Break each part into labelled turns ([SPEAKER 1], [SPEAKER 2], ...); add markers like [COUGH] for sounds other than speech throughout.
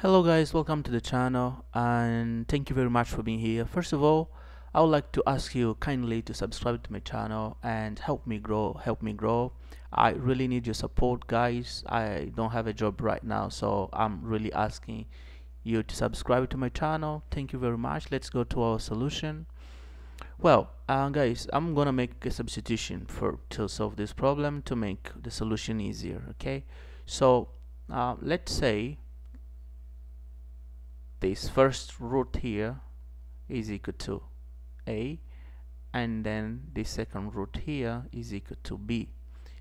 [SPEAKER 1] Hello guys, welcome to the channel and thank you very much for being here. First of all, I would like to ask you kindly to subscribe to my channel and help me grow, help me grow. I really need your support guys. I don't have a job right now so I'm really asking you to subscribe to my channel. Thank you very much. Let's go to our solution. Well, uh, guys, I'm gonna make a substitution for to solve this problem to make the solution easier, okay? So uh, let's say this first root here is equal to a and then the second root here is equal to b.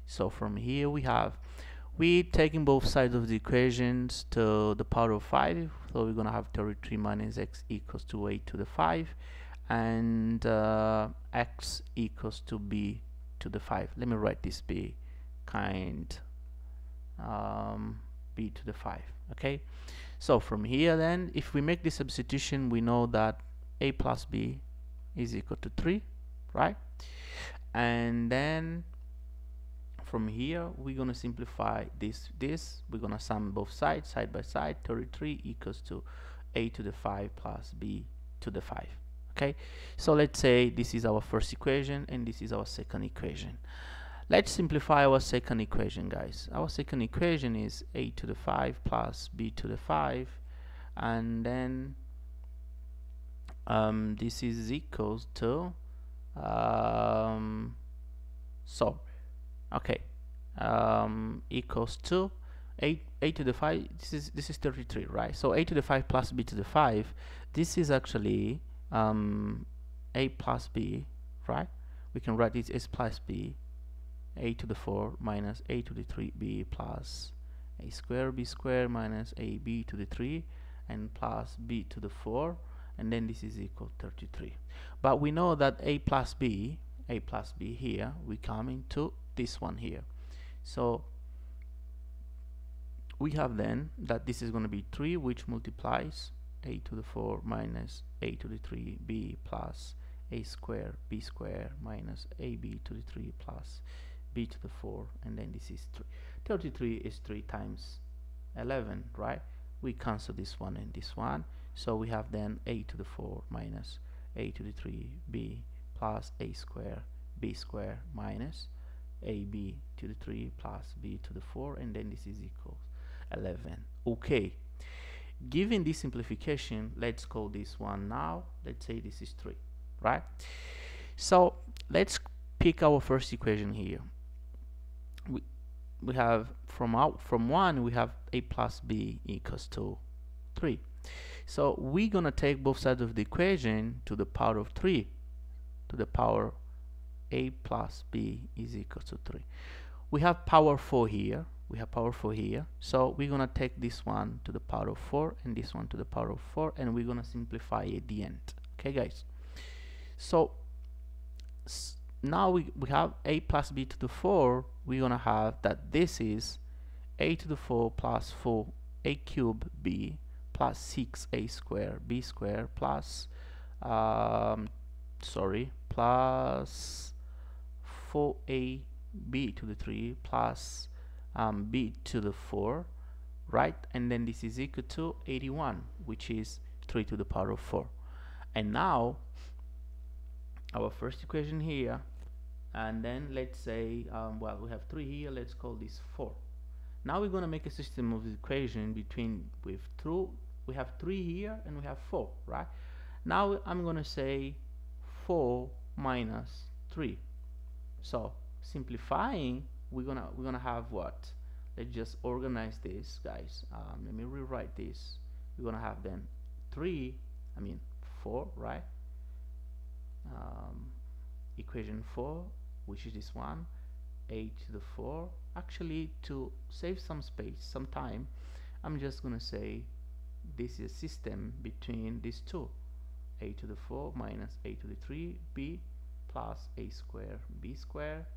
[SPEAKER 1] So from here we have we taking both sides of the equations to the power of 5 so we're gonna have 33 minus x equals to a to the 5 and uh, x equals to b to the 5 let me write this b kind. Um, b to the 5 okay? So from here then if we make the substitution we know that a plus b is equal to 3 right? And then from here we're going to simplify this this. We're going to sum both sides side by side. 33 equals to a to the 5 plus b to the 5 okay? So let's say this is our first equation and this is our second equation Let's simplify our second equation, guys. Our second equation is a to the 5 plus b to the 5 and then um, this is equals to um, so okay. Um, equals to 8 a to the 5 this is this is 33 right? So a to the 5 plus b to the 5 this is actually um, a plus b right? We can write this as plus b a to the 4 minus a to the 3b plus a square b square minus a b to the 3 and plus b to the 4 and then this is equal to 33 but we know that a plus b a plus b here we come into this one here. So we have then that this is going to be 3 which multiplies a to the 4 minus a to the 3 b plus a square b square minus ab to the 3 plus b to the 4 and then this is 3 33 is 3 times 11 right? We cancel this one and this one. So we have then a to the 4 minus a to the 3 b plus a square b square minus ab to the 3 plus b to the 4 and then this is equals 11 okay. Given this simplification let's call this one now. Let's say this is 3 right? So let's pick our first equation here we have from out from 1 we have a plus b equals to 3 so we're gonna take both sides of the equation to the power of 3 to the power a plus b is equal to 3 we have power 4 here we have power 4 here. So we're gonna take this one to the power of 4 and this one to the power of 4 and we're gonna simplify at the end. Okay guys? So now we, we have a plus b to the 4 we're gonna have that this is a to the 4 plus 4 a cube b plus 6 a square b square plus um, sorry plus 4a b to the 3 plus um, b to the 4 right? And then this is equal to 81 which is 3 to the power of 4 and now our first equation here and then let's say um, well we have 3 here let's call this 4 now we're going to make a system of equation between with two we have 3 here and we have 4 right? Now I'm going to say 4 minus 3 so simplifying we're gonna we're gonna have what? Let's just organize this guys. Um, let me rewrite this. We're gonna have then 3 I mean 4 right? Um, equation 4 which is this one a to the 4 actually to save some space some time I'm just gonna say this is a system between these two. A to the 4 minus a to the 3 b plus a square b square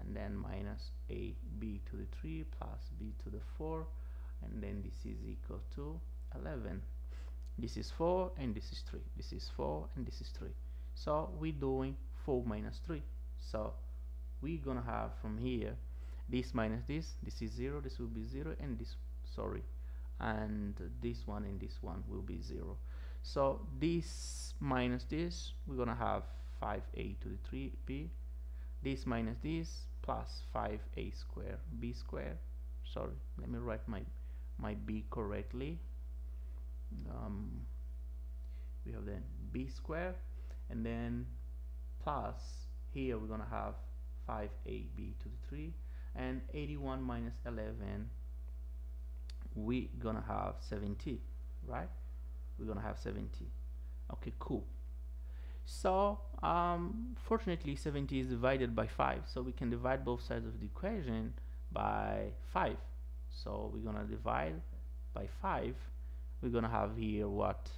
[SPEAKER 1] and then minus a b to the 3 plus b to the 4 and then this is equal to 11 this is 4 and this is 3 this is 4 and this is 3 so we're doing 4 minus 3 so we're gonna have from here this minus this this is 0 this will be 0 and this sorry and this one and this one will be 0 so this minus this we're gonna have 5a to the 3b this minus this plus 5a square b square. Sorry let me write my my b correctly. Um, we have then b square and then plus here we're gonna have 5ab to the 3 and 81 minus 11 we're gonna have 70 right? We're gonna have 70 okay cool. So um, fortunately 70 is divided by 5 so we can divide both sides of the equation by 5 so we're gonna divide by 5 we're gonna have here what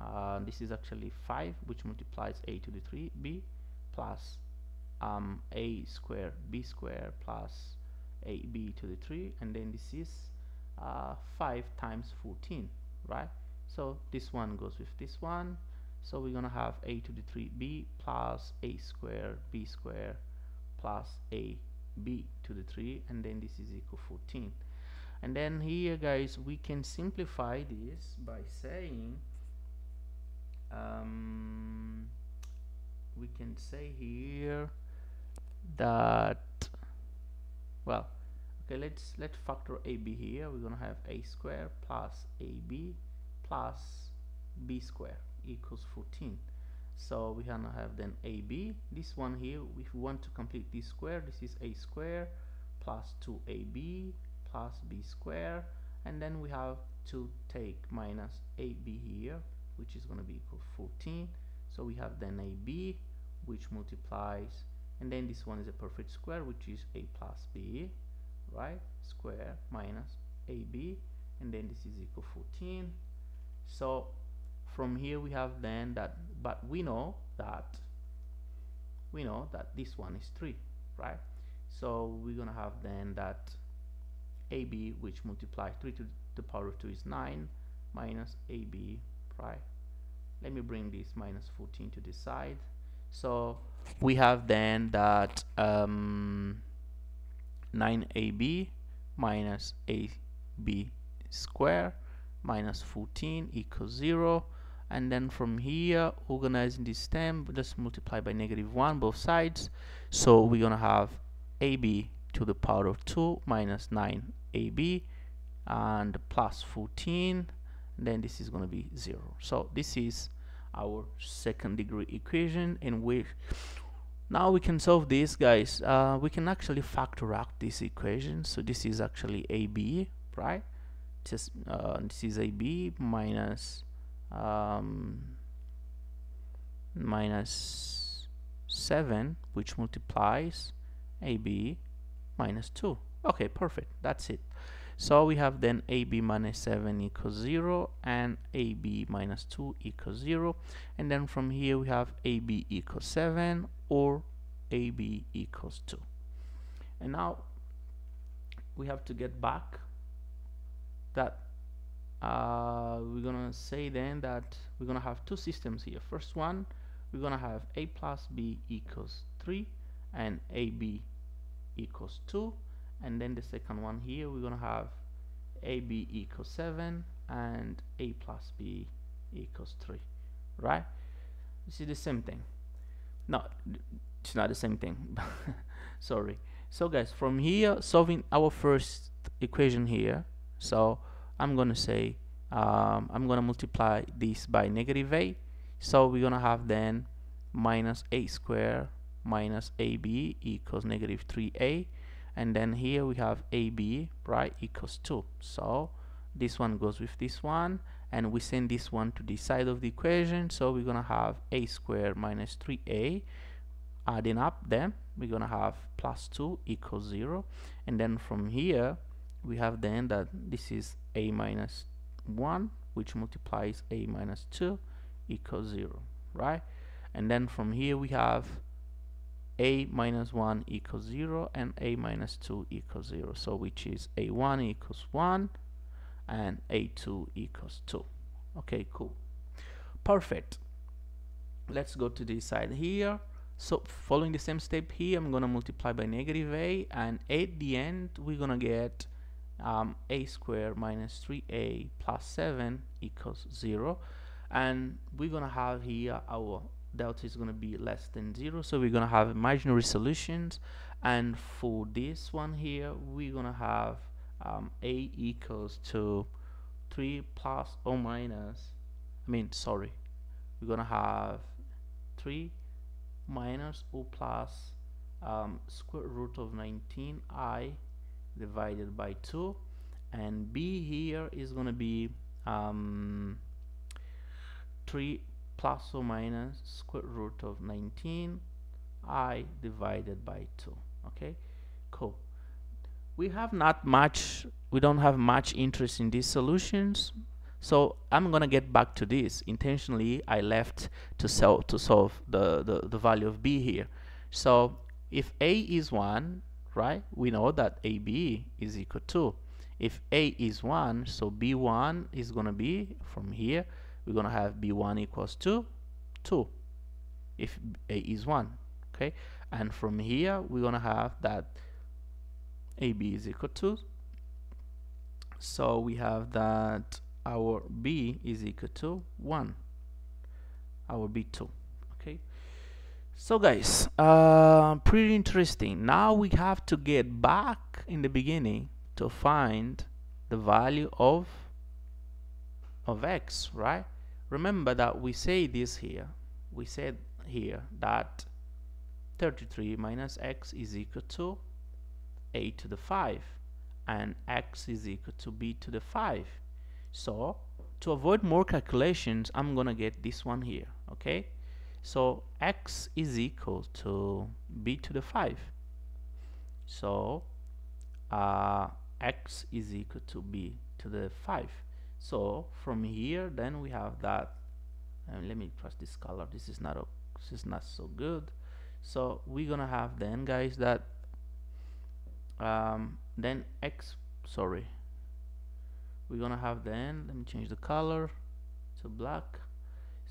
[SPEAKER 1] uh, this is actually 5 which multiplies a to the 3b plus um, a square b square plus ab to the 3 and then this is uh, 5 times 14 right? So this one goes with this one. So we're gonna have a to the 3b plus a square b square plus a b to the 3 and then this is equal 14 and then here guys we can simplify this by saying um, we can say here that well okay let's let's factor ab here. We're gonna have a square plus ab plus b square equals 14 so we're gonna have then ab this one here if we want to complete this square this is a square plus 2ab plus b square. And then we have to take minus ab here which is going to be equal 14 so we have then ab which multiplies and then this one is a perfect square which is a plus b right? Square minus ab and then this is equal 14 so from here we have then that but we know that we know that this one is 3 right? So we're gonna have then that ab which multiplies 3 to the power of 2 is 9 minus ab right? Let me bring this minus 14 to the side. So we have then that um, 9ab minus ab square minus 14 equals 0 and then from here organizing this term just multiply by negative 1 both sides. So we're gonna have ab to the power of 2 minus 9ab and plus 14 then this is going to be 0 so this is our second degree equation in which now we can solve this guys. Uh, we can actually factor out this equation. So this is actually AB right? Just uh, this is AB minus um, minus 7 which multiplies AB minus 2 okay perfect. That's it so we have then AB minus 7 equals 0 and AB minus 2 equals 0 and then from here we have AB equals 7 or AB equals 2 and now we have to get back that uh, we're gonna say then that we're gonna have two systems here. First one we're gonna have a plus b equals 3 and ab equals 2 and then the second one here we're gonna have ab equals 7 and a plus b equals 3 right? This is the same thing. No it's not the same thing [LAUGHS] sorry. So guys from here solving our first equation here so I'm gonna say um, I'm gonna multiply this by negative a. So we're gonna have then minus a square minus ab equals negative 3a and then here we have AB right equals 2 so this one goes with this one and we send this one to the side of the equation. So we're gonna have a squared minus 3a adding up them we're gonna have plus 2 equals 0 and then from here we have then that this is a minus 1 which multiplies a minus 2 equals 0 right? And then from here we have a minus 1 equals 0 and a minus 2 equals 0 so which is a1 equals 1 and a2 equals 2 okay cool. Perfect. Let's go to this side here. So following the same step here I'm gonna multiply by negative a and at the end we're gonna get um, a squared minus 3a plus 7 equals 0 and we're gonna have here our delta is gonna be less than 0 so we're gonna have imaginary solutions and for this one here we're gonna have um, a equals to 3 plus or minus I mean sorry we're gonna have 3 minus or plus um, square root of 19i divided by 2 and b here is going to be um, 3 plus or minus square root of 19 i divided by 2 okay? Cool. We have not much we don't have much interest in these solutions so I'm gonna get back to this. Intentionally I left to solve to solve the, the the value of b here. So if a is 1 right we know that AB is equal to if A is 1 so B1 is gonna be from here we're gonna have B1 equals to 2 if A is 1 okay? And from here we're gonna have that AB is equal to. So we have that our B is equal to 1 our B2 okay? So guys uh, pretty interesting. Now we have to get back in the beginning to find the value of of x right remember that we say this here. We said here that 33 minus x is equal to a to the 5 and x is equal to b to the 5 so to avoid more calculations I'm gonna get this one here okay? So x is equal to b to the 5 so uh, x is equal to b to the 5 so from here then we have that. And let me press this color. This is not a, this is not so good. So we're gonna have then guys that um, then x sorry. We're gonna have then let me change the color to black.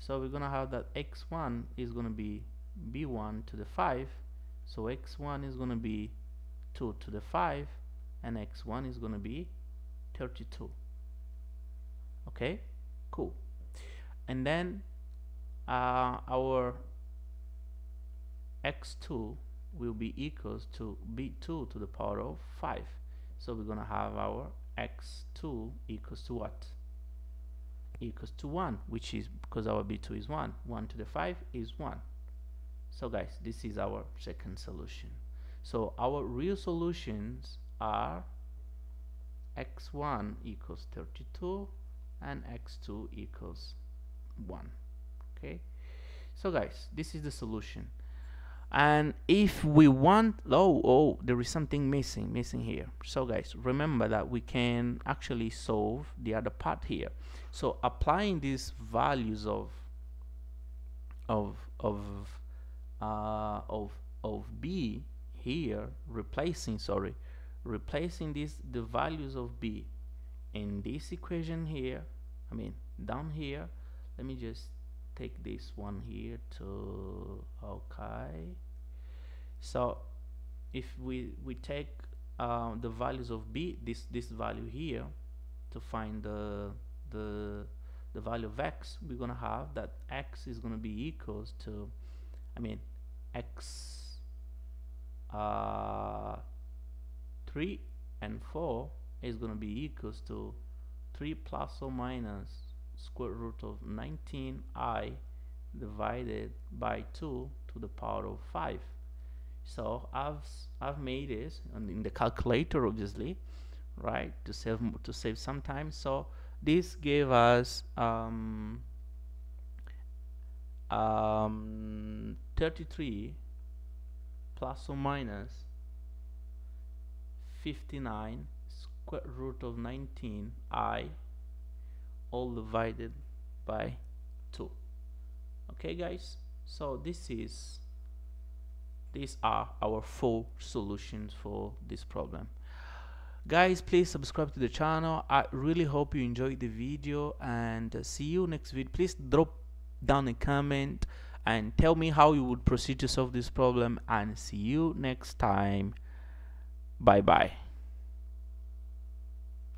[SPEAKER 1] So we're gonna have that x1 is gonna be b1 to the 5 so x1 is gonna be 2 to the 5 and x1 is gonna be 32 okay cool. And then uh, our x2 will be equals to b2 to the power of 5 so we're gonna have our x2 equals to what? Equals to 1 which is because our b2 is 1 1 to the 5 is 1 so guys this is our second solution. So our real solutions are x1 equals 32 and x2 equals 1 okay? So guys this is the solution. And if we want oh oh there is something missing missing here. So guys remember that we can actually solve the other part here. So applying these values of of of uh, of of b here replacing sorry replacing these the values of b in this equation here I mean down here let me just take this one here to okay so if we we take uh, the values of b this this value here to find the the the value of x we're gonna have that x is gonna be equals to I mean x uh, 3 and 4 is gonna be equals to 3 plus or minus square root of 19i divided by 2 to the power of 5 so I've I've made this in the calculator obviously right to save to save some time. So this gave us um, um, 33 plus or minus 59 square root of 19 i all divided by 2 okay guys? So this is these are our four solutions for this problem. Guys please subscribe to the channel. I really hope you enjoyed the video and uh, see you next video please drop down a comment and tell me how you would proceed to solve this problem and see you next time. Bye bye